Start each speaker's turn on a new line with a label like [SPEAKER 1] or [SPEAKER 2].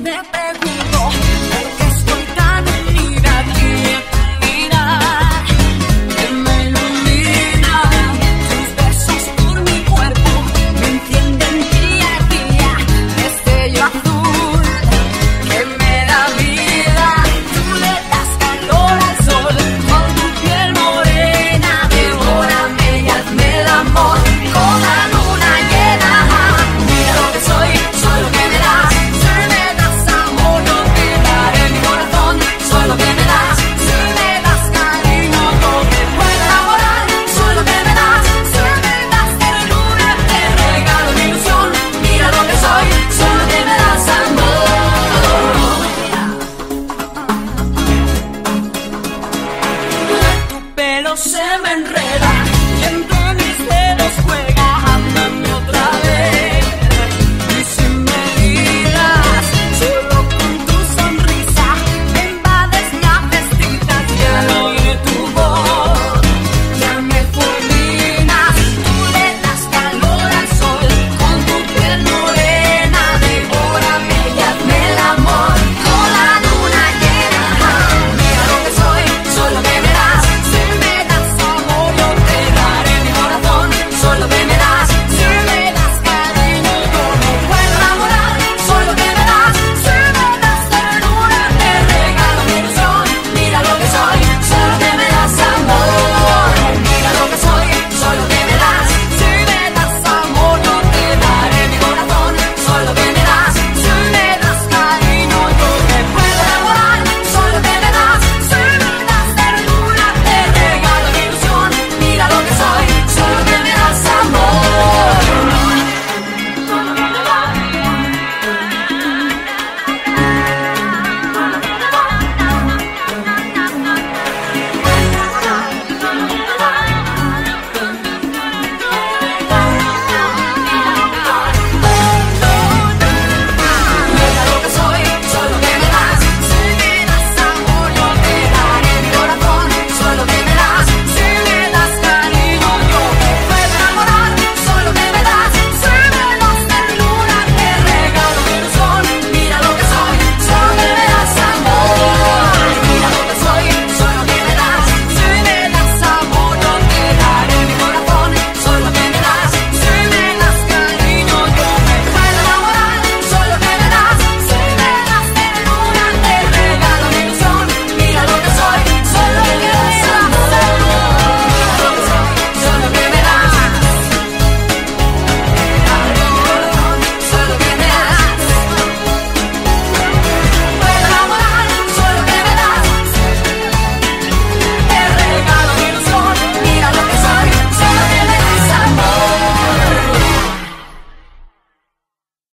[SPEAKER 1] snap back. se me enreda y entre mis dedos juega.